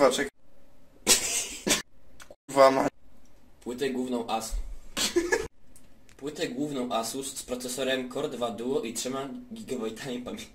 Kurwa, czekaj. Kurwa, ma... Płytę główną Asus. Płytę główną Asus z procesorem Core 2 Duo i 3 GB pamięci.